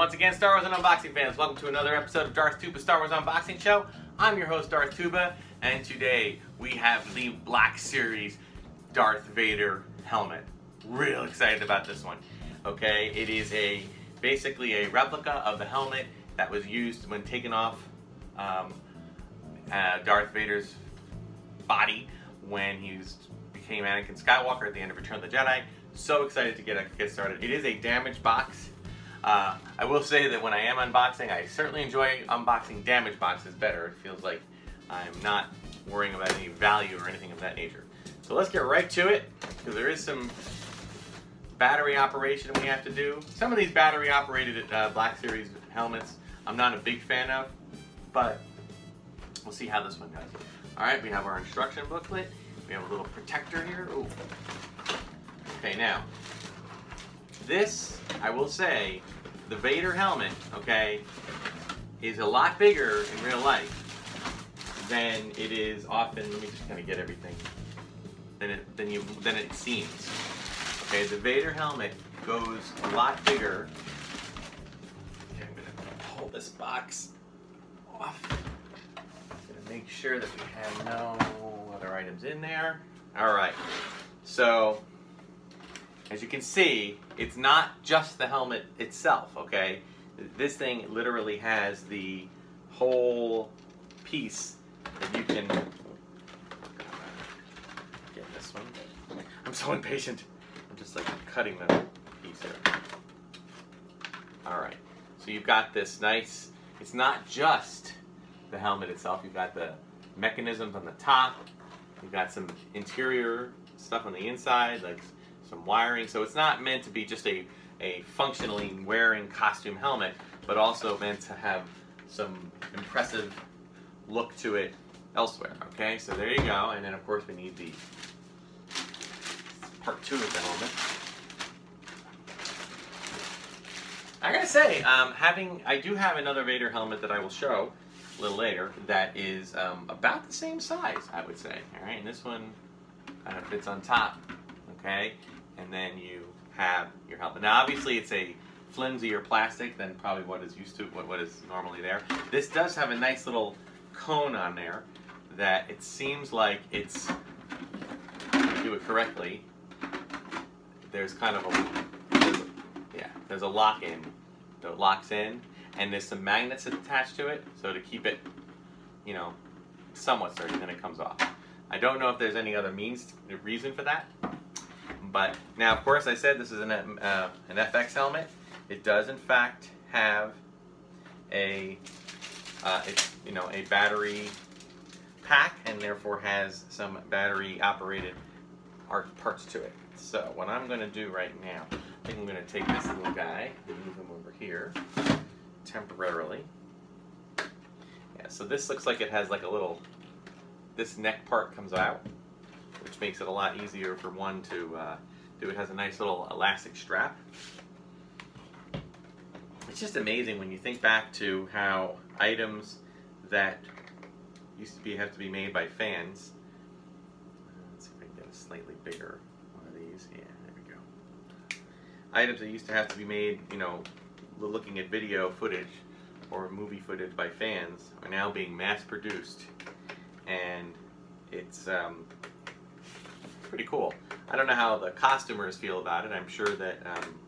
once again, Star Wars and Unboxing fans, welcome to another episode of Darth Tuba Star Wars Unboxing Show. I'm your host, Darth Tuba, and today we have the Black Series Darth Vader helmet. Real excited about this one. Okay, it is a basically a replica of the helmet that was used when taking off um, uh, Darth Vader's body when he became Anakin Skywalker at the end of Return of the Jedi. So excited to get, a get started. It is a damaged box. Uh, I will say that when I am unboxing, I certainly enjoy unboxing damaged boxes better. It feels like I'm not worrying about any value or anything of that nature. So let's get right to it, because there is some battery operation we have to do. Some of these battery operated uh, Black Series helmets I'm not a big fan of, but we'll see how this one does. All right, we have our instruction booklet. We have a little protector here. Ooh. Okay, now, this, I will say, the Vader helmet, okay, is a lot bigger in real life than it is often, let me just kind of get everything, than it, than, you, than it seems. Okay, the Vader helmet goes a lot bigger. Okay, I'm gonna pull this box off. Gonna make sure that we have no other items in there. All right, so as you can see, it's not just the helmet itself, okay? This thing literally has the whole piece that you can get this one. I'm so impatient. I'm just like cutting the piece here. All right, so you've got this nice, it's not just the helmet itself, you've got the mechanisms on the top, you've got some interior stuff on the inside, like some wiring. So it's not meant to be just a, a functionally wearing costume helmet, but also meant to have some impressive look to it elsewhere. Okay, so there you go. And then of course we need the part two of the helmet. I gotta say, um, having I do have another Vader helmet that I will show a little later that is um, about the same size, I would say. All right, and this one kind of fits on top. Okay, and then you have your helmet. Now, obviously, it's a flimsier plastic than probably what is used to what, what is normally there. This does have a nice little cone on there that it seems like it's do it correctly. There's kind of a yeah there's a lock in that locks in, and there's some magnets attached to it, so to keep it you know somewhat sturdy, then it comes off. I don't know if there's any other means reason for that. But now, of course, I said this is an, uh, an FX helmet. It does, in fact, have a uh, it's, you know a battery pack, and therefore has some battery-operated parts to it. So what I'm going to do right now, I think I'm going to take this little guy and move him over here temporarily. Yeah, so this looks like it has like a little. This neck part comes out makes it a lot easier for one to uh, do. It has a nice little elastic strap. It's just amazing when you think back to how items that used to be have to be made by fans. Let's see if I can get a slightly bigger one of these. Yeah, there we go. Items that used to have to be made, you know, looking at video footage or movie footage by fans are now being mass produced and it's um, pretty cool. I don't know how the costumers feel about it. I'm sure that um,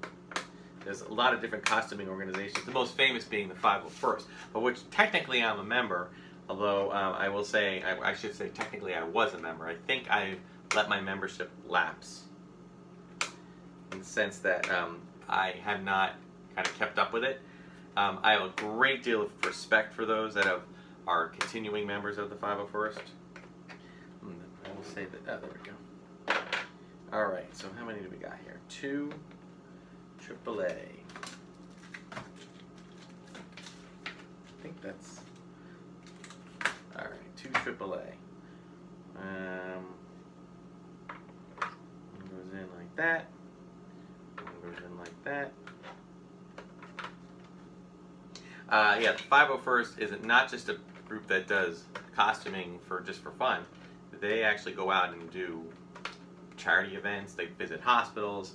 there's a lot of different costuming organizations, the most famous being the 501st, but which technically I'm a member, although um, I will say, I, I, should say technically I was a member. I think I let my membership lapse in the sense that um, I have not kind of kept up with it. Um, I have a great deal of respect for those that have, are continuing members of the 501st. Hmm, I will say that, oh, there we go. All right, so how many do we got here? Two AAA. I think that's, all right, two AAA. Um, one goes in like that, one goes in like that. Uh, yeah, the 501st is not just a group that does costuming for just for fun. They actually go out and do charity events. They visit hospitals.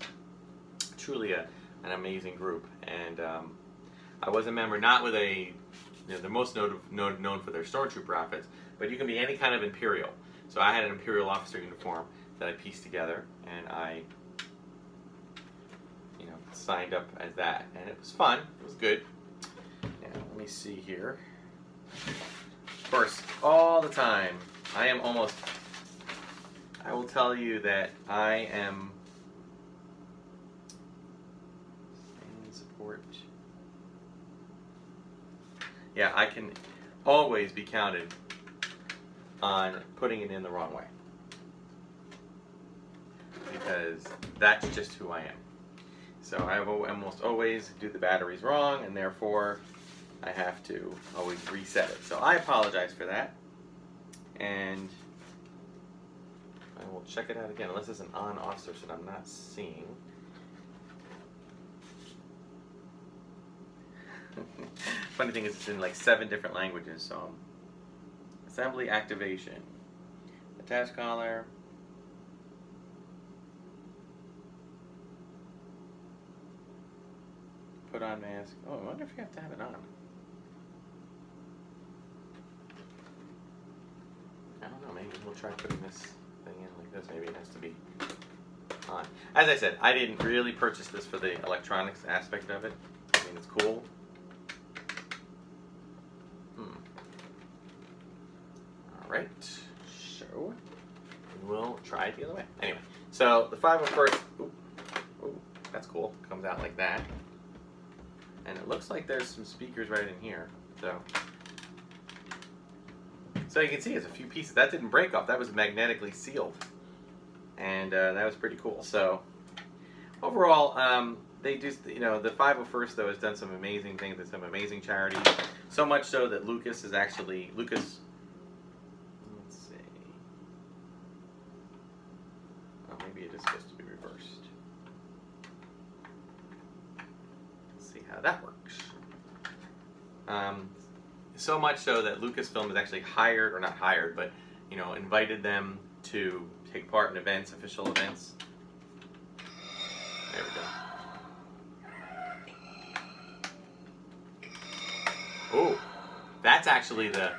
Truly a, an amazing group. And um, I was a member not with a, you know, they're most known, known, known for their stormtrooper outfits, but you can be any kind of Imperial. So I had an Imperial officer uniform that I pieced together, and I, you know, signed up as that, and it was fun. It was good. And let me see here. Course, all the time, I am almost. I will tell you that I am. Support. Yeah, I can always be counted on putting it in the wrong way. Because that's just who I am. So I almost always do the batteries wrong, and therefore I have to always reset it. So I apologize for that. And I will check it out again, unless it's an on-off switch that I'm not seeing. Funny thing is, it's in like seven different languages. So, um, assembly activation, attach collar. Put on mask. Oh, I wonder if you have to have it on. I don't know. Maybe we'll try putting this in like this. Maybe it has to be on. As I said, I didn't really purchase this for the electronics aspect of it. I mean, it's cool. Hmm. All right, So we'll try it the other way. Anyway, so the 501st, ooh, ooh, that's cool. Comes out like that. And it looks like there's some speakers right in here. So, so you can see it's a few pieces. That didn't break off. That was magnetically sealed. And uh, that was pretty cool. So overall, um, they just, you know, the 501st though has done some amazing things and some amazing charities. So much so that Lucas is actually, Lucas is supposed to be reversed. Let's see how that works. Um, so that Lucasfilm has actually hired, or not hired, but you know, invited them to take part in events, official events. There we go. Oh, that's actually the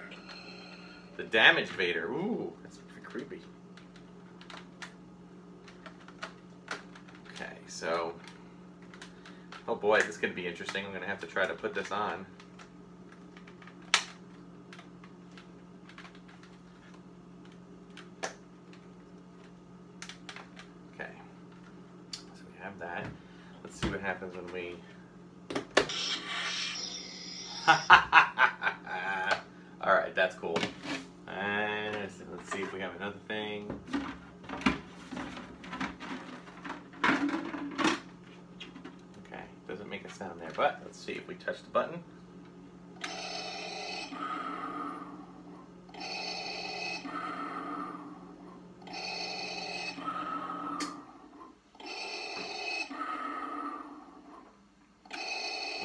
the damage Vader. Ooh, that's creepy. Okay, so... Oh boy, this is going to be interesting. I'm going to have to try to put this on. Okay. So we have that. Let's see what happens when we... Alright, that's cool. And let's see if we have another thing. Okay, doesn't make a sound there, but let's see if we touch the button.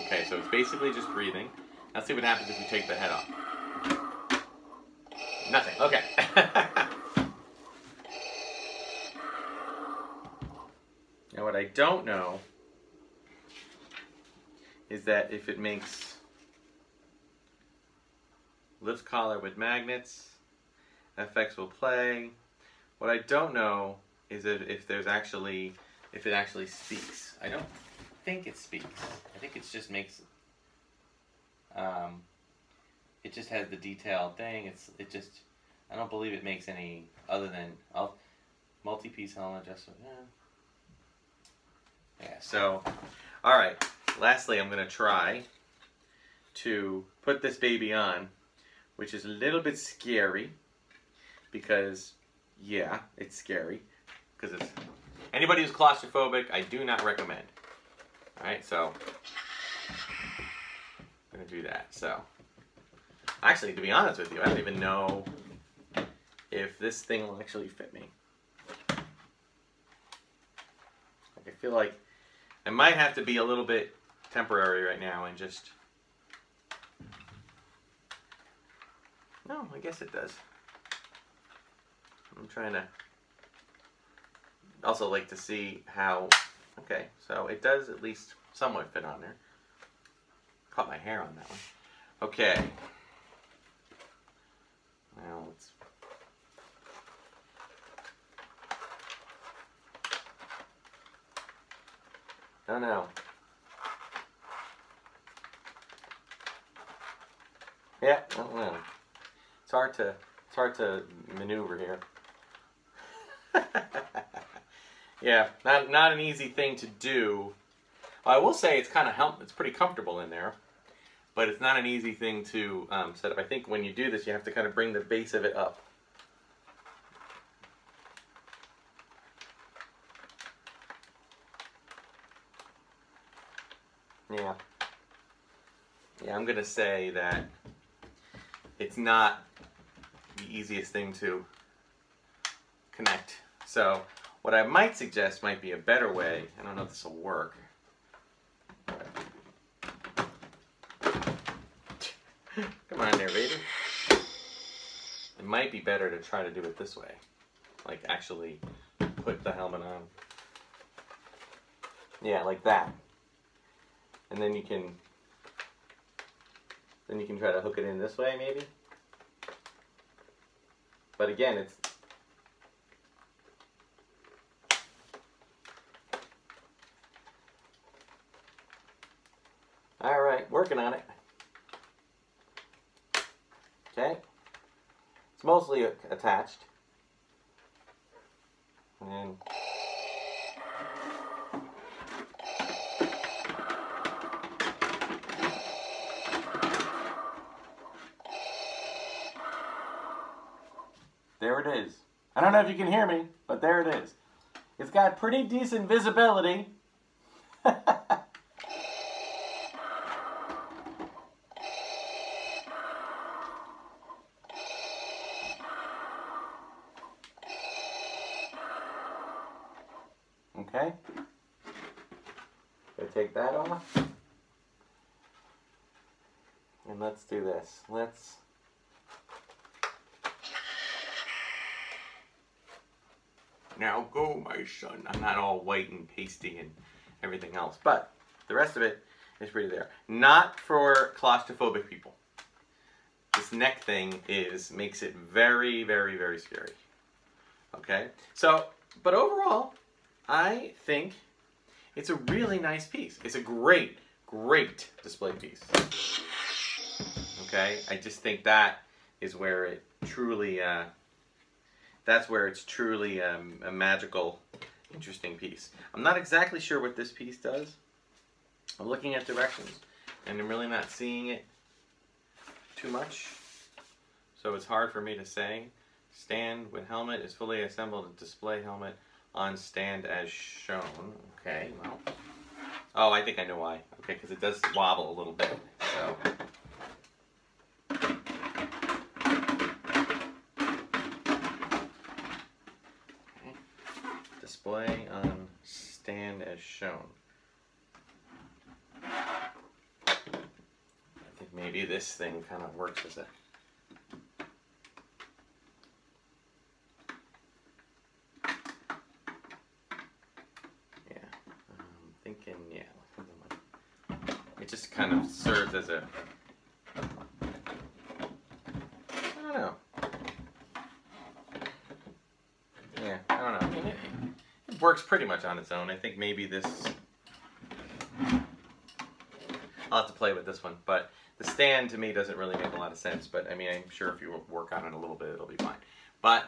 Okay, so it's basically just breathing. Let's see what happens if we take the head off. Nothing, okay. now what I don't know is that if it makes lift collar with magnets, FX will play. What I don't know is if, if there's actually, if it actually speaks. I don't think it speaks. I think it just makes, um, it just has the detailed thing. It's, it just, I don't believe it makes any other than, I'll, multi-piece helmet adjustment, yeah. Yeah, so, all right lastly, I'm going to try to put this baby on, which is a little bit scary because, yeah, it's scary because it's anybody who's claustrophobic, I do not recommend. All right, so do that. So, actually, to be honest with you, I don't even know if this thing will actually fit me. Like, I feel like I might have to be a little bit temporary right now and just... No, I guess it does. I'm trying to also like to see how... Okay, so it does at least somewhat fit on there. Caught my hair on that one. Okay. Now let's. No, no. Yeah, don't know. It's hard to it's hard to maneuver here. yeah, not not an easy thing to do. I will say it's kind of help. It's pretty comfortable in there, but it's not an easy thing to um, set up. I think when you do this, you have to kind of bring the base of it up. Yeah. Yeah, I'm gonna say that it's not the easiest thing to connect. So what I might suggest might be a better way, I don't know if this will work. Come on there, baby. It might be better to try to do it this way. Like actually put the helmet on. Yeah, like that. And then you can then you can try to hook it in this way maybe. But again, it's All right, working on it. Okay. It's mostly attached. And There it is. I don't know if you can hear me, but there it is. It's got pretty decent visibility. okay. Gonna take that off. And let's do this. Let's Now go, my son. I'm not all white and pasty and everything else, but the rest of it is pretty there. Not for claustrophobic people. This neck thing is makes it very, very, very scary. Okay, so but overall, I think it's a really nice piece. It's a great, great display piece. Okay, I just think that is where it truly. Uh, that's where it's truly um, a magical, interesting piece. I'm not exactly sure what this piece does. I'm looking at directions and I'm really not seeing it too much. So it's hard for me to say. Stand with helmet is fully assembled display helmet on stand as shown. Okay, well. Oh, I think I know why. Okay, because it does wobble a little bit. So display on stand as shown. I think maybe this thing kind of works as a yeah. I'm thinking yeah. It just kind of serves as a I don't know. Yeah, I don't know. I mean, it, it works pretty much on its own. I think maybe this... I'll have to play with this one, but the stand to me doesn't really make a lot of sense, but I mean, I'm sure if you work on it a little bit, it'll be fine. But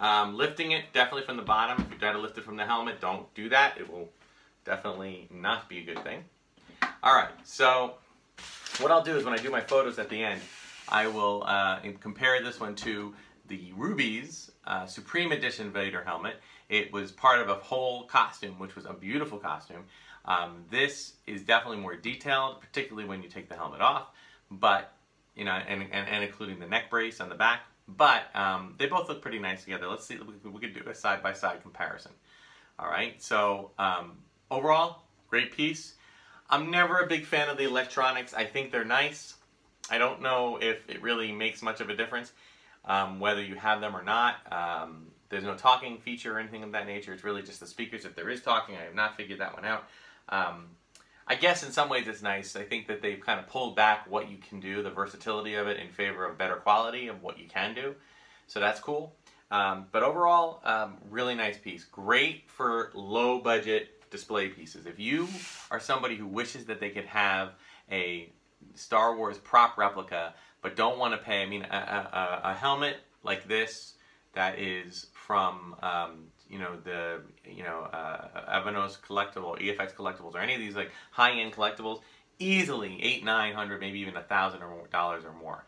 um, lifting it definitely from the bottom. If you try to lift it from the helmet, don't do that. It will definitely not be a good thing. All right, so what I'll do is when I do my photos at the end, I will uh, compare this one to the Rubie's uh, Supreme Edition Vader helmet. It was part of a whole costume, which was a beautiful costume. Um, this is definitely more detailed, particularly when you take the helmet off, but, you know, and, and, and including the neck brace on the back. But um, they both look pretty nice together. Let's see, we, we could do a side-by-side -side comparison. All right, so um, overall, great piece. I'm never a big fan of the electronics. I think they're nice. I don't know if it really makes much of a difference um, whether you have them or not. Um, there's no talking feature or anything of that nature. It's really just the speakers. If there is talking, I have not figured that one out. Um, I guess in some ways it's nice. I think that they've kind of pulled back what you can do, the versatility of it, in favor of better quality of what you can do. So that's cool. Um, but overall, um, really nice piece. Great for low budget display pieces. If you are somebody who wishes that they could have a Star Wars prop replica, but don't want to pay, I mean, a, a, a helmet like this that is from um, you know the you know uh, Anovos collectible, EFX collectibles, or any of these like high-end collectibles, easily eight, nine hundred, maybe even a thousand or more dollars or more.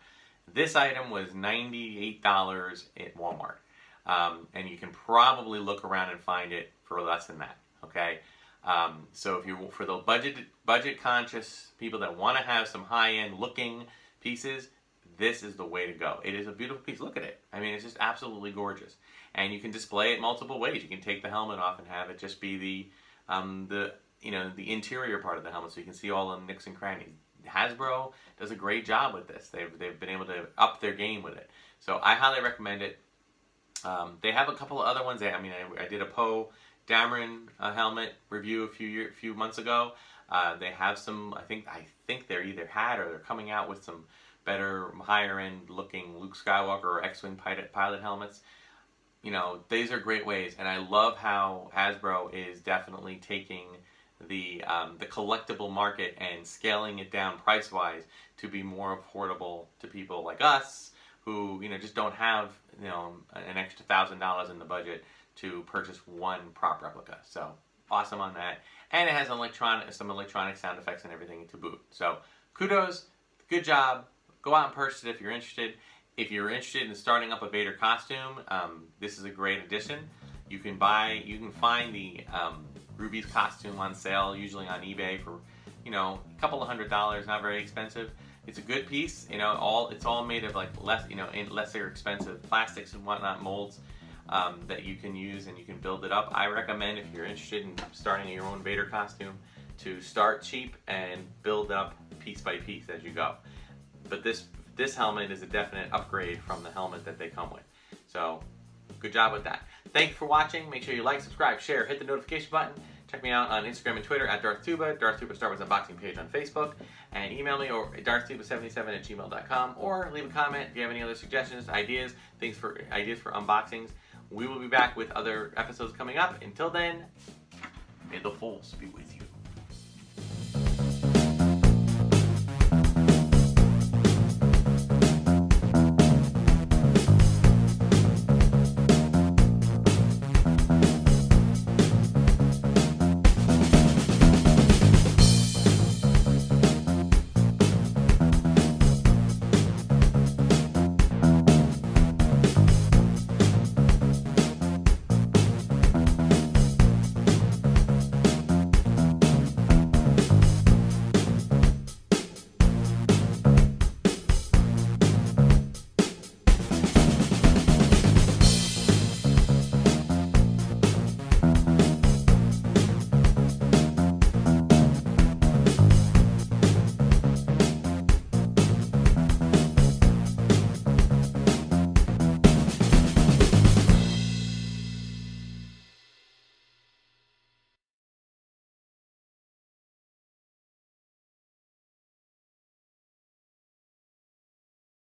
This item was ninety-eight dollars at Walmart, um, and you can probably look around and find it for less than that. Okay, um, so if you're for the budget budget conscious people that want to have some high-end looking pieces, this is the way to go. It is a beautiful piece. Look at it. I mean, it's just absolutely gorgeous. And you can display it multiple ways. You can take the helmet off and have it just be the, um, the you know, the interior part of the helmet so you can see all the nicks and crannies. Hasbro does a great job with this. They've, they've been able to up their game with it. So I highly recommend it. Um, they have a couple of other ones. I mean, I, I did a Poe Dameron uh, helmet review a few year, few months ago. Uh, they have some. I think I think they're either had or they're coming out with some better, higher end looking Luke Skywalker or X-Wing pilot, pilot helmets. You know, these are great ways, and I love how Hasbro is definitely taking the um, the collectible market and scaling it down price wise to be more affordable to people like us who you know just don't have you know an extra thousand dollars in the budget to purchase one prop replica. So awesome on that, and it has some electronic sound effects and everything to boot. So kudos, good job. Go out and purchase it if you're interested. If you're interested in starting up a Vader costume, um, this is a great addition. You can buy, you can find the um, Rubie's costume on sale, usually on eBay for, you know, a couple of hundred dollars, not very expensive. It's a good piece, you know, all it's all made of like less, you know, in lesser expensive plastics and whatnot, molds um, that you can use and you can build it up. I recommend if you're interested in starting your own Vader costume to start cheap and build up piece by piece as you go but this this helmet is a definite upgrade from the helmet that they come with. So good job with that. Thank you for watching. Make sure you like, subscribe, share, hit the notification button. Check me out on Instagram and Twitter at DarthTuba, DarthTuba Star Wars Unboxing page on Facebook, and email me or darthtuba77 at gmail.com or leave a comment if you have any other suggestions, ideas, things for ideas for unboxings. We will be back with other episodes coming up. Until then, may the force be with you.